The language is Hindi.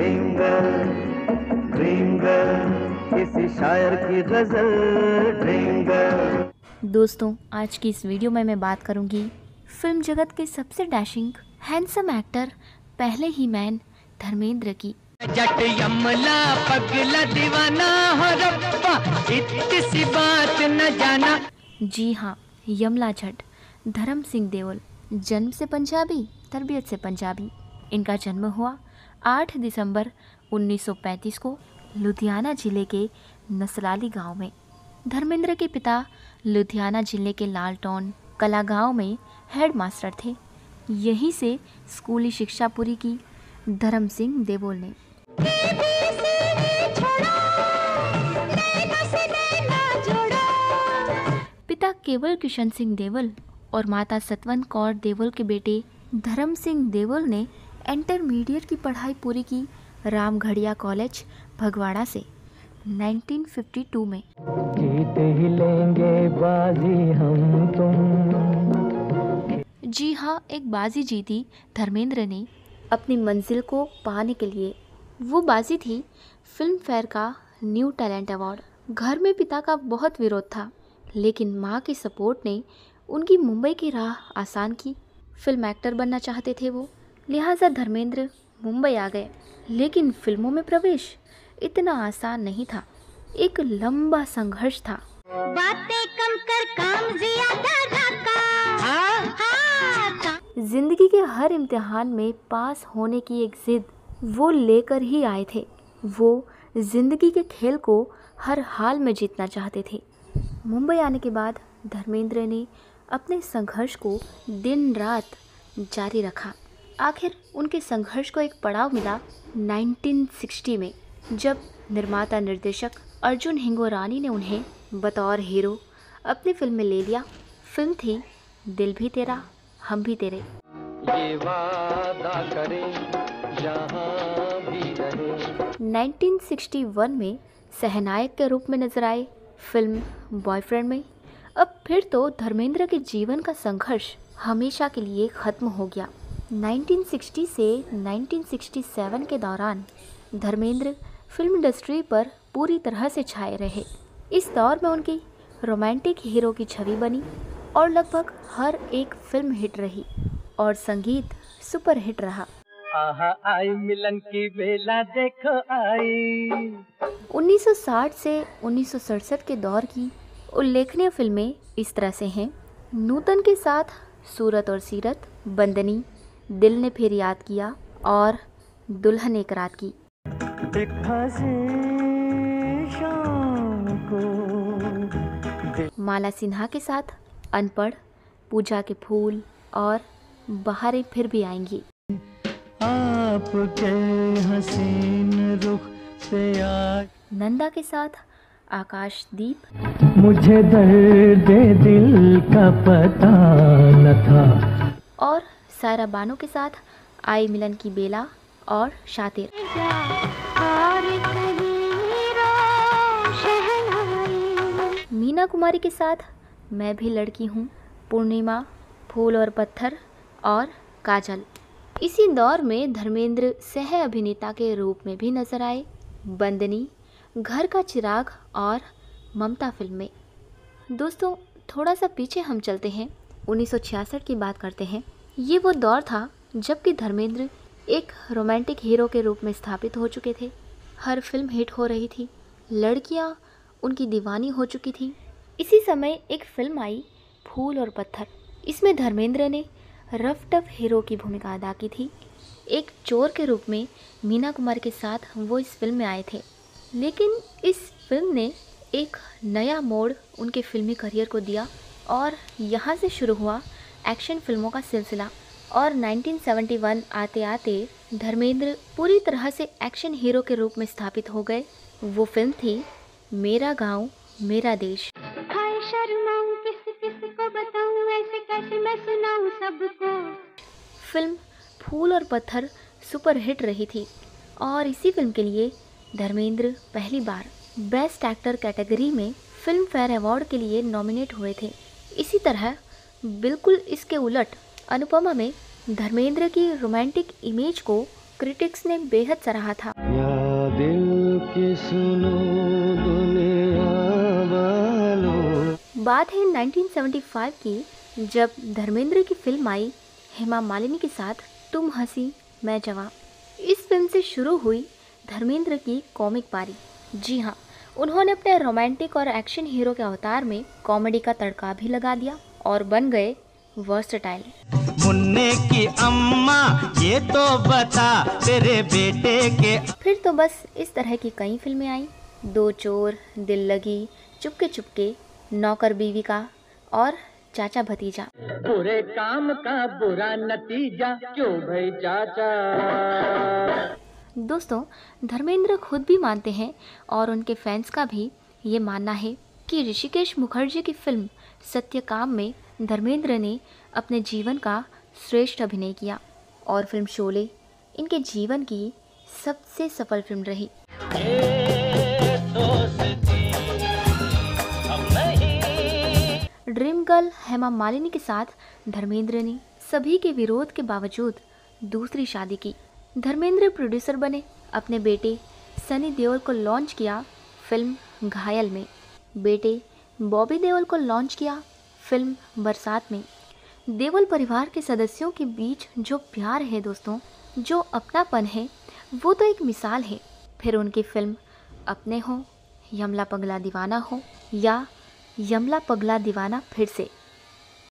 ड्रीम गर्ल किसी शायर की गज़ल ड्रीम गर्ल दोस्तों आज की इस वीडियो में मैं बात करूँगी फ़िल्म जगत के सबसे डैशिंग हैंडसम एक्टर पहले ही मैन धर्मेंद्र की। जट यमला पगला दीवाना हो रब्बा इतनी सी बात न जाना। जी हाँ यमला जट धर्म सिंह देओल जन्म से पंजाबी तरबियत से पंजाबी। इनका जन्म हुआ 8 दिसंबर 1935 को लुधियाना ज़िले के नसलाली गाँव में। धर्मेंद्र के पिता लुधियाना ज़िले के लालटौन कला गाँव में हेड मास्टर थे। यहीं से स्कूली शिक्षा पूरी की धर्म सिंह देवोल ने। पिता केवल किशन सिंह देवल और माता सतवंत कौर देवल के बेटे धर्म सिंह देवल ने इंटरमीडिएट की पढ़ाई पूरी की रामगढ़िया कॉलेज भगवाड़ा से 1952 में। जीत ही लेंगे बाजी हम तुम। जी हाँ एक बाजी जीती धर्मेंद्र ने अपनी मंजिल को पाने के लिए। वो बाजी थी फ़िल्म फेयर का न्यू टैलेंट अवार्ड। घर में पिता का बहुत विरोध था लेकिन माँ की सपोर्ट ने उनकी मुंबई की राह आसान की। फ़िल्म एक्टर बनना चाहते थे वो। लिहाजा धर्मेंद्र मुंबई आ गए लेकिन फ़िल्मों में प्रवेश इतना आसान नहीं था। एक लंबा संघर्ष था। बातें कम कर काम ज़्यादा हाँ? हाँ ज़िंदगी के हर इम्तिहान में पास होने की एक जिद वो लेकर ही आए थे। वो ज़िंदगी के खेल को हर हाल में जीतना चाहते थे। मुंबई आने के बाद धर्मेंद्र ने अपने संघर्ष को दिन रात जारी रखा। आखिर उनके संघर्ष को एक पड़ाव मिला 1960 में जब निर्माता निर्देशक अर्जुन हिंगोरानी ने उन्हें बतौर हीरो अपनी फ़िल्म में ले लिया। फ़िल्म थी दिल भी तेरा हम भी तेरे। ये वादा करें जहाँ भी रहे। 1961 में सहनायक के रूप में नज़र आए फ़िल्म बॉयफ्रेंड में। अब फिर तो धर्मेंद्र के जीवन का संघर्ष हमेशा के लिए ख़त्म हो गया। 1960 से 1967 के दौरान धर्मेंद्र फ़िल्म इंडस्ट्री पर पूरी तरह से छाए रहे। इस दौर में उनकी रोमांटिक हीरो की छवि बनी और लगभग हर एक फ़िल्म हिट रही और संगीत सुपर हिट रहा। आहा आई मिलन की बेला देखो आई। 1960 से 1967 के दौर की उल्लेखनीय फ़िल्में इस तरह से हैं। नूतन के साथ सूरत और सीरत बंदनी दिल ने फिर याद किया और दुल्हन एक रात की। माला सिन्हा के साथ अनपढ़ पूजा के फूल और बहारें फिर भी आएँगी। आपके हसीन रुख आज नंदा के साथ आकाशदीप मुझे दर्द दिल का पता न था। और सारा बानो के साथ आई मिलन की बेला और शातिर। मीना कुमारी के साथ मैं भी लड़की हूँ, पूर्णिमा, फूल और पत्थर और काजल। इसी दौर में धर्मेंद्र सह अभिनेता के रूप में भी नज़र आए, बंदनी, घर का चिराग और ममता फ़िल्म में। दोस्तों, थोड़ा सा पीछे हम चलते हैं 1966 की बात करते हैं। ये वो दौर था जबकि धर्मेंद्र एक रोमांटिक हीरो के रूप में स्थापित हो चुके थे। हर फ़िल्म हिट हो रही थी। लड़कियाँ उनकी दीवानी हो चुकी थी। इसी समय एक फ़िल्म आई, फूल और पत्थर। इसमें धर्मेंद्र ने रफ टफ हीरो की भूमिका अदा की थी। एक चोर के रूप में मीना कुमार के साथ वो इस फ़िल्म में आए थे। लेकिन इस फ़िल्म ने एक नया मोड़ उनके फिल्मी करियर को दिया और यहाँ से शुरू हुआ एक्शन फ़िल्मों का सिलसिला और 1971 आते आते धर्मेंद्र पूरी तरह से एक्शन हीरो के रूप में स्थापित हो गए। वो फ़िल्म थी मेरा गाँव मेरा देश। किस किस को बताऊँ ऐसे कैसे मैं सुनाऊं सबको? फ़िल्म फूल और पत्थर सुपर हिट रही थी और इसी फ़िल्म के लिए धर्मेंद्र पहली बार बेस्ट एक्टर कैटेगरी में फ़िल्म फेयर अवार्ड के लिए नॉमिनेट हुए थे। इसी तरह बिल्कुल इसके उलट अनुपमा में धर्मेंद्र की रोमांटिक इमेज को क्रिटिक्स ने बेहद सराहा था। दिल की सुनो बात है 1975 की जब धर्मेंद्र की फ़िल्म आई हेमा मालिनी के साथ तुम हँसी मैं जवां। इस फ़िल्म से शुरू हुई धर्मेंद्र की कॉमिक पारी। जी हाँ उन्होंने अपने रोमांटिक और एक्शन हीरो के अवतार में कॉमेडी का तड़का भी लगा दिया। और बन गए वर्सटाइल मुन्ने की अम्मा ये तो बता तेरे बेटे के फिर तो बस इस तरह की कई फ़िल्में आई। दो चोर दिल लगी चुपके चुपके नौकर बीवी का और चाचा भतीजा। बुरे काम का बुरा नतीजा क्यों भाई चाचा? दोस्तों धर्मेंद्र खुद भी मानते हैं और उनके फैंस का भी ये मानना है। कि ऋषिकेश मुखर्जी की फ़िल्म सत्यकाम में धर्मेंद्र ने अपने जीवन का श्रेष्ठ अभिनय किया और फ़िल्म शोले इनके जीवन की सबसे सफल फ़िल्म रही। ड्रीम गर्ल हेमा मालिनी के साथ धर्मेंद्र ने सभी के विरोध के बावजूद दूसरी शादी की। धर्मेंद्र प्रोड्यूसर बने। अपने बेटे सनी देओल को लॉन्च किया फ़िल्म घायल में। बेटे, बॉबी देओल को लॉन्च किया फ़िल्म बरसात में। देवल परिवार के सदस्यों के बीच जो प्यार है दोस्तों, जो अपनापन है, वो तो एक मिसाल है। फिर उनकी फ़िल्म अपने हो, यमला पगला दीवाना हो या यमला पगला दीवाना फिर से।